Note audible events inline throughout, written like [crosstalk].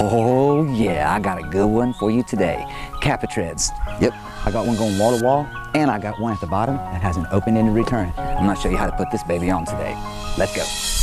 Oh yeah, I got a good one for you today. Cap-A-Treads. Yep, I got one going wall to wall, and I got one at the bottom that has an open-ended return. I'm gonna show you how to put this baby on today. Let's go.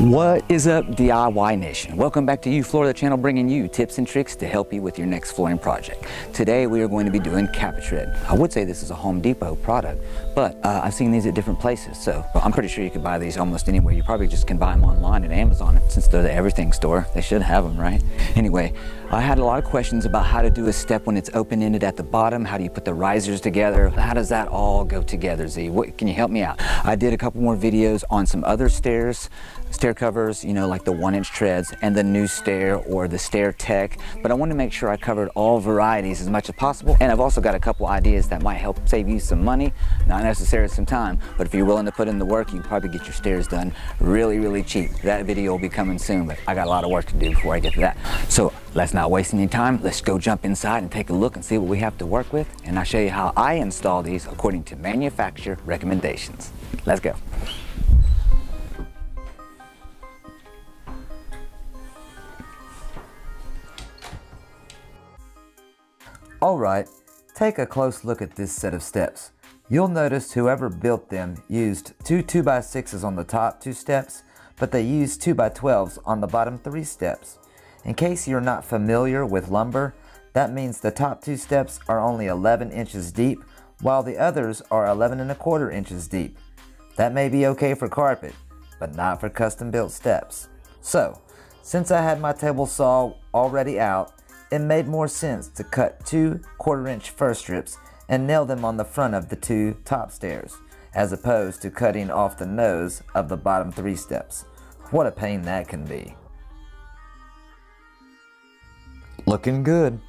What is up DIY Nation? Welcome back to You Florida channel bringing you tips and tricks to help you with your next flooring project. Today we are going to be doing Cap-A-Tread. I would say this is a Home Depot product, but uh, I've seen these at different places, so I'm pretty sure you could buy these almost anywhere. You probably just can buy them online at Amazon since they're the everything store. They should have them, right? [laughs] Anyway, I had a lot of questions about how to do a step when it's open-ended at the bottom. How do you put the risers together? How does that all go together, Z? What, can you help me out? I did a couple more videos on some other stairs stair covers, you know, like the one inch treads and the NuStair or the StairTech. But I want to make sure I covered all varieties as much as possible. And I've also got a couple ideas that might help save you some money, not necessarily some time, but if you're willing to put in the work, you can probably get your stairs done really, really cheap. That video will be coming soon, but I got a lot of work to do before I get to that. So let's not waste any time. Let's go jump inside and take a look and see what we have to work with. And I'll show you how I install these according to manufacturer recommendations. Let's go. Alright, take a close look at this set of steps. You'll notice whoever built them used two 2x6s on the top two steps, but they used 2x12s on the bottom three steps. In case you're not familiar with lumber, that means the top two steps are only 11 inches deep, while the others are 11 and a quarter inches deep. That may be okay for carpet, but not for custom built steps. So, since I had my table saw already out, it made more sense to cut two quarter inch first strips and nail them on the front of the two top stairs, as opposed to cutting off the nose of the bottom three steps. What a pain that can be. Looking good.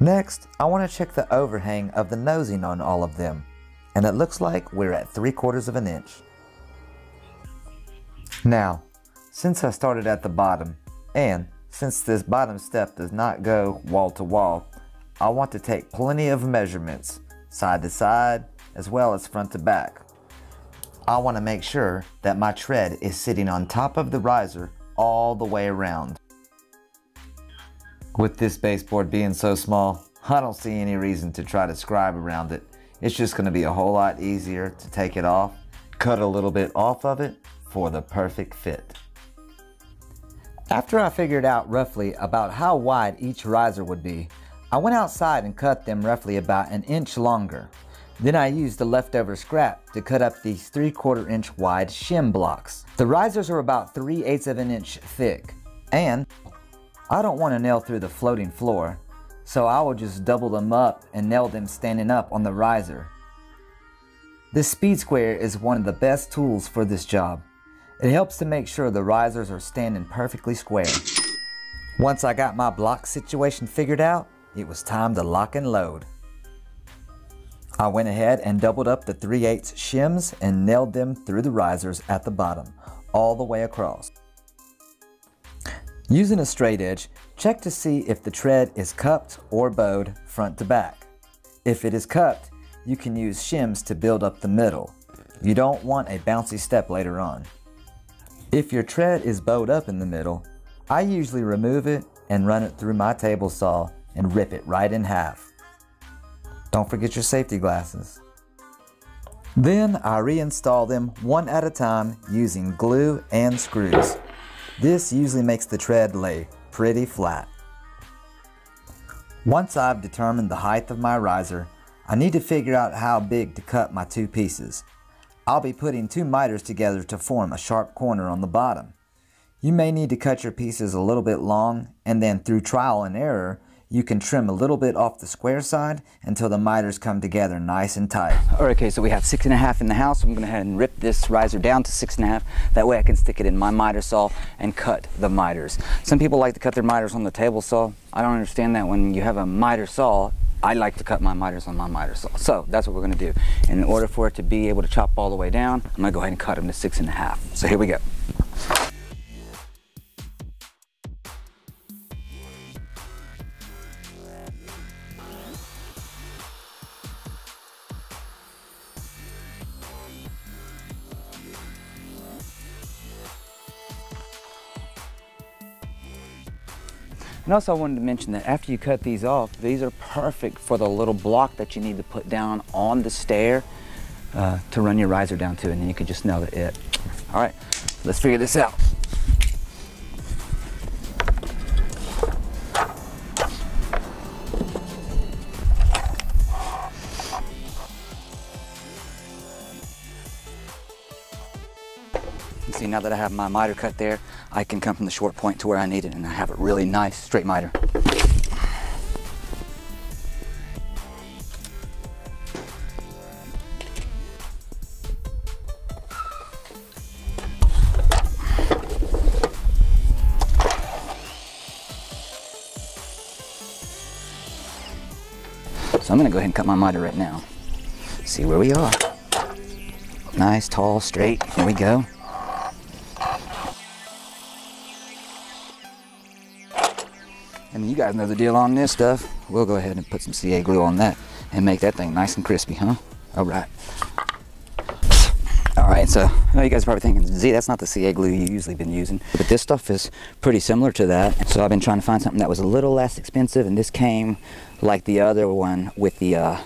Next, I want to check the overhang of the nosing on all of them, and it looks like we're at 3 quarters of an inch. Now, since I started at the bottom, and since this bottom step does not go wall to wall, I want to take plenty of measurements, side to side, as well as front to back. I want to make sure that my tread is sitting on top of the riser all the way around. With this baseboard being so small, I don't see any reason to try to scribe around it. It's just going to be a whole lot easier to take it off, cut a little bit off of it for the perfect fit. After I figured out roughly about how wide each riser would be, I went outside and cut them roughly about an inch longer. Then I used the leftover scrap to cut up these 3 quarter inch wide shim blocks. The risers are about 3 eighths of an inch thick, and I don't want to nail through the floating floor, so I will just double them up and nail them standing up on the riser. This speed square is one of the best tools for this job. It helps to make sure the risers are standing perfectly square. Once I got my block situation figured out, it was time to lock and load. I went ahead and doubled up the 3 8 shims and nailed them through the risers at the bottom, all the way across. Using a straight edge, check to see if the tread is cupped or bowed front to back. If it is cupped, you can use shims to build up the middle. You don't want a bouncy step later on. If your tread is bowed up in the middle, I usually remove it and run it through my table saw and rip it right in half. Don't forget your safety glasses. Then I reinstall them one at a time using glue and screws. This usually makes the tread lay pretty flat. Once I've determined the height of my riser, I need to figure out how big to cut my two pieces. I'll be putting two miters together to form a sharp corner on the bottom. You may need to cut your pieces a little bit long and then through trial and error you can trim a little bit off the square side until the miters come together nice and tight. Okay, so we have six and a half in the house. I'm going to go ahead and rip this riser down to six and a half. That way I can stick it in my miter saw and cut the miters. Some people like to cut their miters on the table saw. I don't understand that when you have a miter saw, I like to cut my miters on my miter saw. So that's what we're gonna do. And in order for it to be able to chop all the way down, I'm gonna go ahead and cut them to six and a half. So here we go. And also I wanted to mention that after you cut these off, these are perfect for the little block that you need to put down on the stair uh, to run your riser down to, and then you can just nail it. All right, let's figure this out. See, now that I have my miter cut there, I can come from the short point to where I need it and I have a really nice straight miter. So I'm gonna go ahead and cut my miter right now. See where we are. Nice, tall, straight, here we go. And you guys know the deal on this stuff. We'll go ahead and put some CA glue on that and make that thing nice and crispy, huh? All right. All right, so I know you guys are probably thinking, Z, that's not the CA glue you usually been using. But this stuff is pretty similar to that. So I've been trying to find something that was a little less expensive, and this came like the other one with the, uh,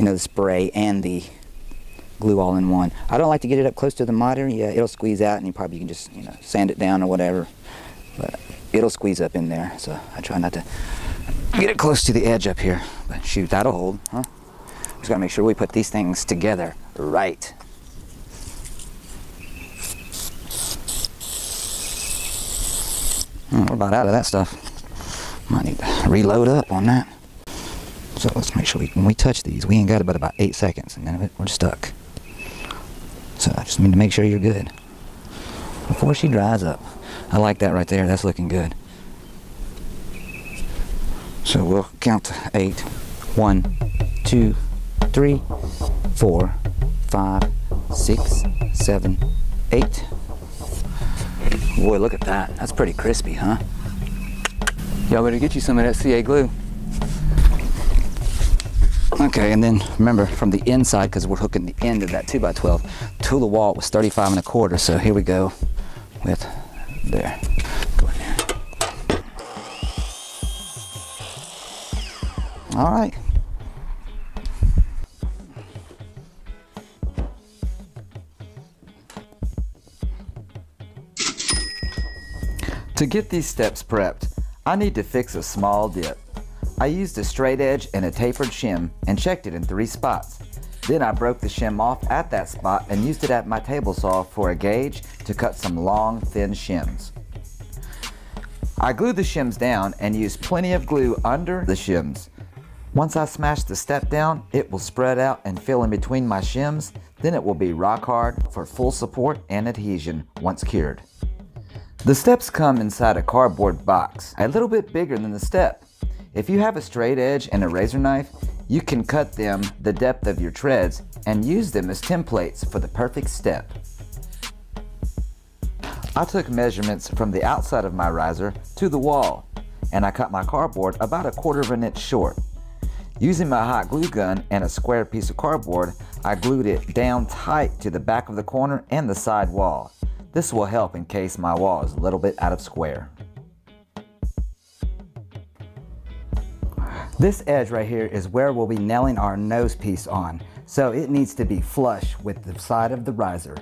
you know, the spray and the glue all in one. I don't like to get it up close to the miter. Yeah, it'll squeeze out, and you probably can just, you know, sand it down or whatever. But it'll squeeze up in there. So I try not to get it close to the edge up here. But shoot, that'll hold, huh? Just gotta make sure we put these things together right. Hmm, we're about out of that stuff. Might need to reload up on that. So let's make sure we, when we touch these, we ain't got about about eight seconds and then we're stuck. So I just need to make sure you're good before she dries up. I like that right there. That's looking good. So we'll count to eight. One, two, three, four, five, six, seven, eight. Boy, look at that. That's pretty crispy, huh? Y'all better get you some of that CA glue. Okay, and then remember from the inside, because we're hooking the end of that 2x12 to the wall, it was 35 and a quarter. So here we go with there. Go in there. All right. To get these steps prepped, I need to fix a small dip. I used a straight edge and a tapered shim and checked it in three spots. Then I broke the shim off at that spot and used it at my table saw for a gauge to cut some long, thin shims. I glued the shims down and used plenty of glue under the shims. Once I smash the step down, it will spread out and fill in between my shims, then it will be rock hard for full support and adhesion once cured. The steps come inside a cardboard box, a little bit bigger than the step. If you have a straight edge and a razor knife, you can cut them the depth of your treads and use them as templates for the perfect step. I took measurements from the outside of my riser to the wall, and I cut my cardboard about a quarter of an inch short. Using my hot glue gun and a square piece of cardboard, I glued it down tight to the back of the corner and the side wall. This will help in case my wall is a little bit out of square. This edge right here is where we'll be nailing our nose piece on, so it needs to be flush with the side of the riser.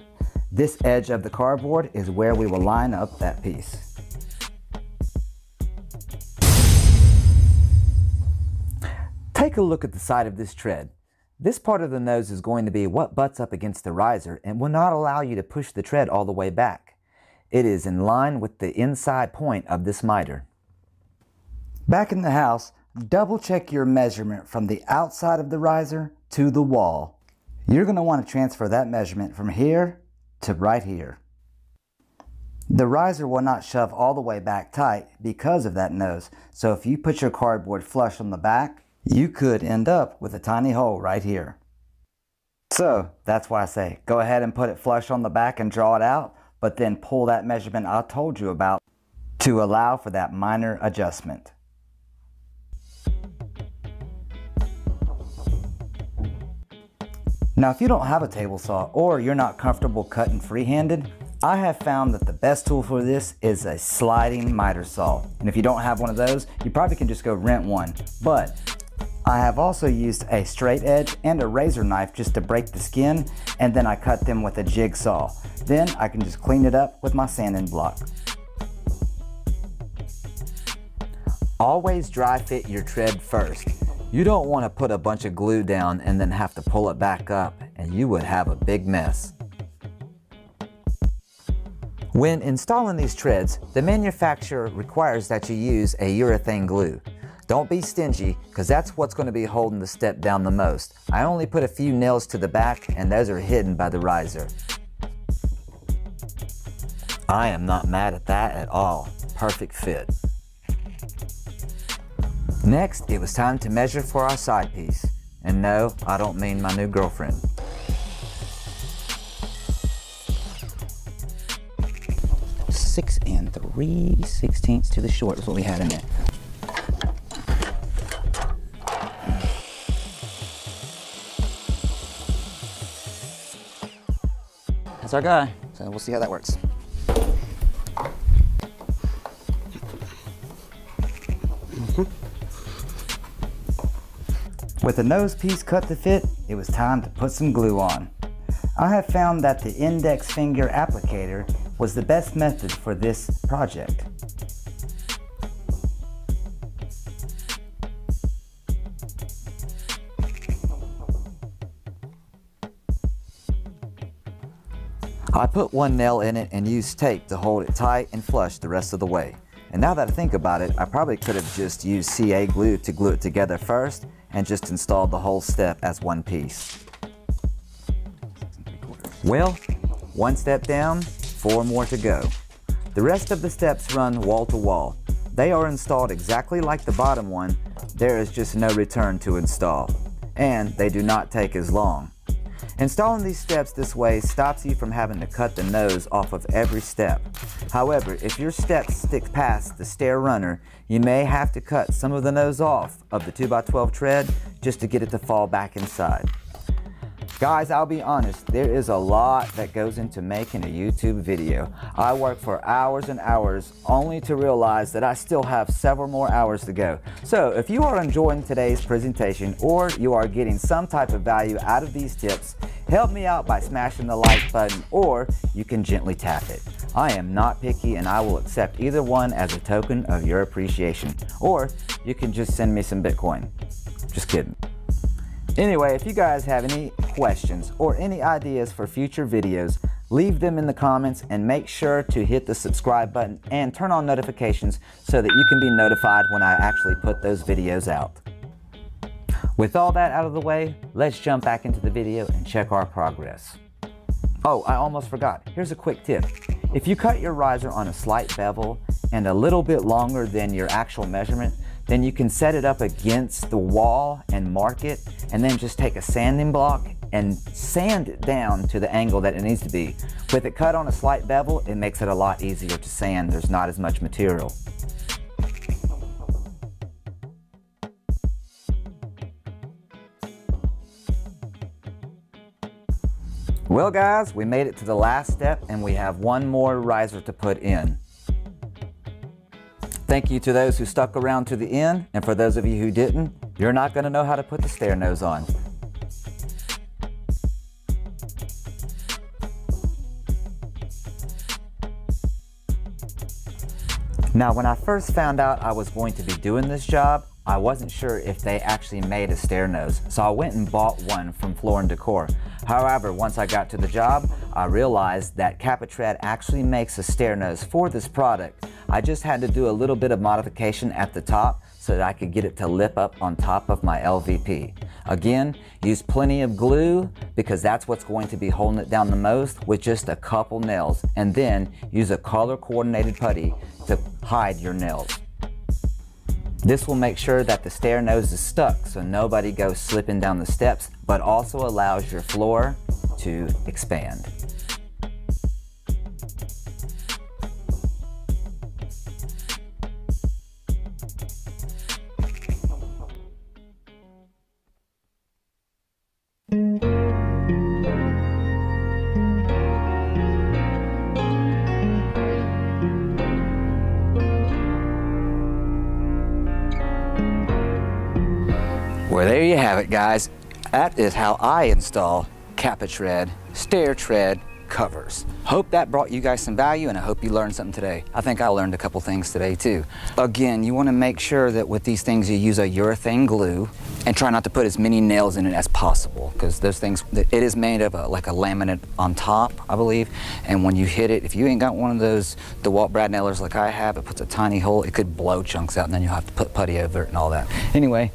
This edge of the cardboard is where we will line up that piece. Take a look at the side of this tread. This part of the nose is going to be what butts up against the riser and will not allow you to push the tread all the way back. It is in line with the inside point of this miter. Back in the house, double check your measurement from the outside of the riser to the wall. You're going to want to transfer that measurement from here to right here. The riser will not shove all the way back tight because of that nose, so if you put your cardboard flush on the back, you could end up with a tiny hole right here. So that's why I say go ahead and put it flush on the back and draw it out, but then pull that measurement I told you about to allow for that minor adjustment. Now if you don't have a table saw or you're not comfortable cutting free-handed, I have found that the best tool for this is a sliding miter saw. And if you don't have one of those, you probably can just go rent one. But I have also used a straight edge and a razor knife just to break the skin and then I cut them with a jigsaw. Then I can just clean it up with my sanding block. Always dry fit your tread first. You don't want to put a bunch of glue down and then have to pull it back up and you would have a big mess. When installing these treads, the manufacturer requires that you use a urethane glue. Don't be stingy, because that's what's going to be holding the step down the most. I only put a few nails to the back, and those are hidden by the riser. I am not mad at that at all. Perfect fit. Next, it was time to measure for our side piece. And no, I don't mean my new girlfriend. Six and three sixteenths to the short is what we had in there. That's our guy. So we'll see how that works. With the nose piece cut to fit, it was time to put some glue on. I have found that the index finger applicator was the best method for this project. I put one nail in it and used tape to hold it tight and flush the rest of the way. And now that I think about it, I probably could have just used CA glue to glue it together first and just installed the whole step as one piece. Well, one step down, four more to go. The rest of the steps run wall to wall. They are installed exactly like the bottom one, there is just no return to install. And they do not take as long. Installing these steps this way stops you from having to cut the nose off of every step. However, if your steps stick past the stair runner, you may have to cut some of the nose off of the 2x12 tread just to get it to fall back inside. Guys, I'll be honest, there is a lot that goes into making a YouTube video. I work for hours and hours only to realize that I still have several more hours to go. So if you are enjoying today's presentation or you are getting some type of value out of these tips, help me out by smashing the like button or you can gently tap it. I am not picky and I will accept either one as a token of your appreciation. Or you can just send me some Bitcoin. Just kidding. Anyway, if you guys have any questions or any ideas for future videos, leave them in the comments and make sure to hit the subscribe button and turn on notifications so that you can be notified when I actually put those videos out. With all that out of the way, let's jump back into the video and check our progress. Oh, I almost forgot. Here's a quick tip. If you cut your riser on a slight bevel and a little bit longer than your actual measurement, then you can set it up against the wall and mark it, and then just take a sanding block and sand it down to the angle that it needs to be. With it cut on a slight bevel, it makes it a lot easier to sand. There's not as much material. Well guys, we made it to the last step and we have one more riser to put in. Thank you to those who stuck around to the end, and for those of you who didn't, you're not going to know how to put the stair nose on. Now, when I first found out I was going to be doing this job, I wasn't sure if they actually made a stair nose, so I went and bought one from Floor & Decor. However, once I got to the job, I realized that Cap-A-Tread actually makes a stair nose for this product, I just had to do a little bit of modification at the top so that I could get it to lip up on top of my LVP. Again, use plenty of glue because that's what's going to be holding it down the most with just a couple nails. And then use a color coordinated putty to hide your nails. This will make sure that the stair nose is stuck so nobody goes slipping down the steps, but also allows your floor to expand. That is how I install Cap-A-Tread stair tread covers. Hope that brought you guys some value and I hope you learned something today. I think I learned a couple things today too. Again, you wanna make sure that with these things you use a urethane glue and try not to put as many nails in it as possible because those things, it is made of a, like a laminate on top, I believe. And when you hit it, if you ain't got one of those DeWalt brad nailers like I have, it puts a tiny hole, it could blow chunks out and then you'll have to put putty over it and all that. Anyway,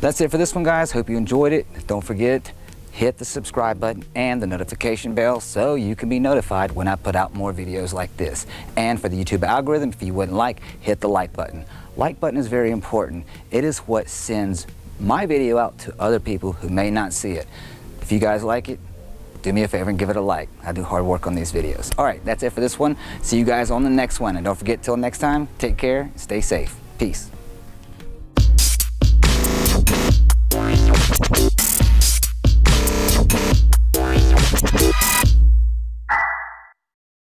that's it for this one, guys. Hope you enjoyed it. Don't forget, hit the subscribe button and the notification bell so you can be notified when I put out more videos like this. And for the YouTube algorithm, if you wouldn't like, hit the like button. Like button is very important. It is what sends my video out to other people who may not see it. If you guys like it, do me a favor and give it a like. I do hard work on these videos. All right, that's it for this one. See you guys on the next one. And don't forget, till next time, take care, stay safe. Peace.